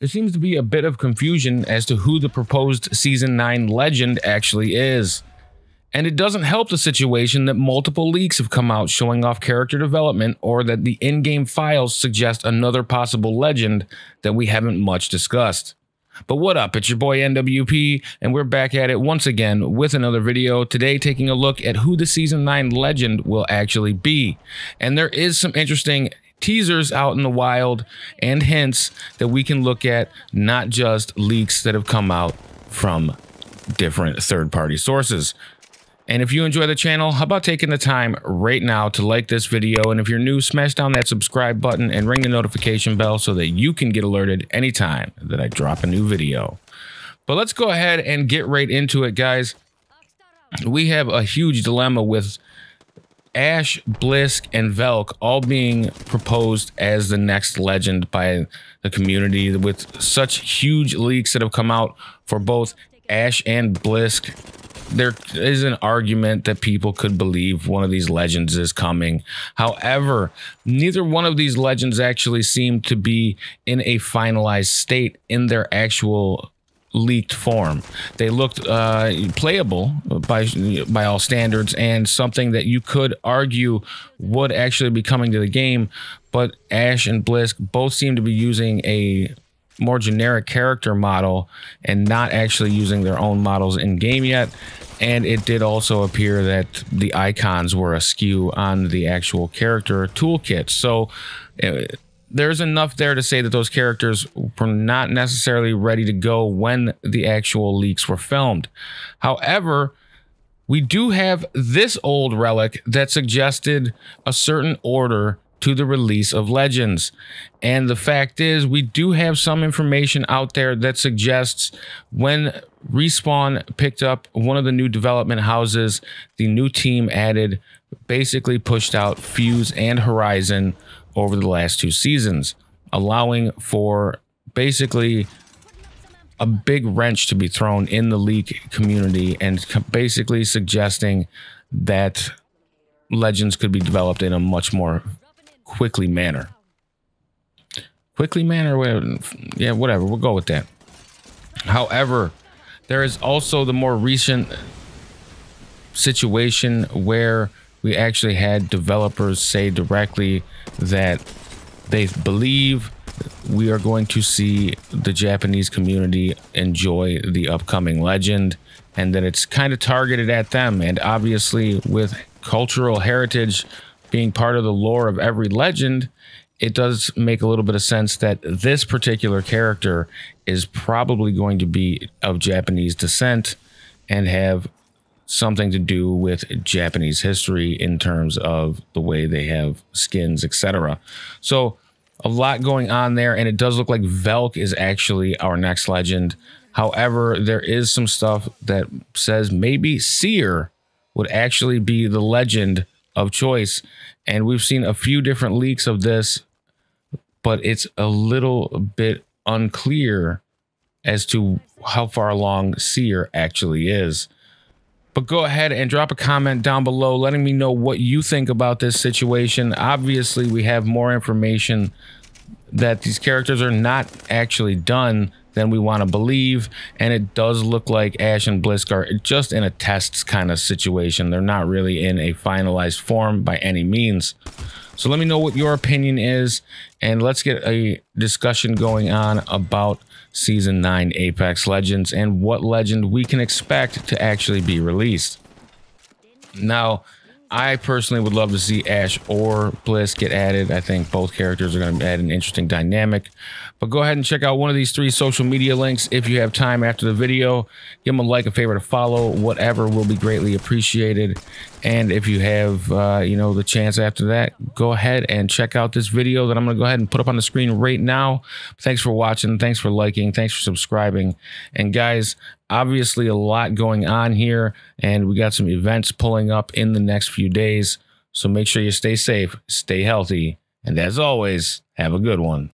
there seems to be a bit of confusion as to who the proposed Season 9 legend actually is. And it doesn't help the situation that multiple leaks have come out showing off character development or that the in game files suggest another possible legend that we haven't much discussed. But what up? It's your boy NWP, and we're back at it once again with another video. Today, taking a look at who the Season 9 legend will actually be. And there is some interesting teasers out in the wild and hints that we can look at, not just leaks that have come out from different third party sources. And if you enjoy the channel, how about taking the time right now to like this video? And if you're new, smash down that subscribe button and ring the notification bell so that you can get alerted anytime that I drop a new video. But let's go ahead and get right into it, guys. We have a huge dilemma with Ash, Blisk, and Valk all being proposed as the next legend by the community with such huge leaks that have come out for both Ash and Blisk there is an argument that people could believe one of these legends is coming. However, neither one of these legends actually seem to be in a finalized state in their actual leaked form. They looked uh, playable by by all standards and something that you could argue would actually be coming to the game. But Ash and Blisk both seem to be using a more generic character model and not actually using their own models in game yet. And it did also appear that the icons were askew on the actual character toolkit. So uh, there's enough there to say that those characters were not necessarily ready to go when the actual leaks were filmed. However, we do have this old relic that suggested a certain order to the release of Legends. And the fact is, we do have some information out there that suggests when Respawn picked up one of the new development houses, the new team added, basically pushed out Fuse and Horizon over the last two seasons, allowing for basically a big wrench to be thrown in the leak community and basically suggesting that legends could be developed in a much more quickly manner. Quickly manner, yeah, whatever. We'll go with that. However, there is also the more recent situation where we actually had developers say directly that they believe we are going to see the Japanese community enjoy the upcoming legend and that it's kind of targeted at them. And obviously, with cultural heritage being part of the lore of every legend, it does make a little bit of sense that this particular character is probably going to be of Japanese descent and have something to do with Japanese history in terms of the way they have skins, etc. So a lot going on there, and it does look like Valk is actually our next legend. However, there is some stuff that says maybe Seer would actually be the legend of choice. And we've seen a few different leaks of this, but it's a little bit unclear as to how far along Seer actually is. But go ahead and drop a comment down below letting me know what you think about this situation. Obviously, we have more information that these characters are not actually done than we want to believe. And it does look like Ash and Blisk are just in a tests kind of situation. They're not really in a finalized form by any means. So let me know what your opinion is, and let's get a discussion going on about Season 9 Apex Legends and what legend we can expect to actually be released. Now, I personally would love to see Ash or Blisk get added. I think both characters are going to add an interesting dynamic. But go ahead and check out one of these three social media links if you have time after the video. Give them a like, a favorite, a follow, whatever will be greatly appreciated. And if you have, uh, you know, the chance after that, go ahead and check out this video that I'm going to go ahead and put up on the screen right now. Thanks for watching. Thanks for liking. Thanks for subscribing. And guys, obviously a lot going on here and we got some events pulling up in the next few days. So make sure you stay safe, stay healthy, and as always, have a good one.